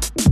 you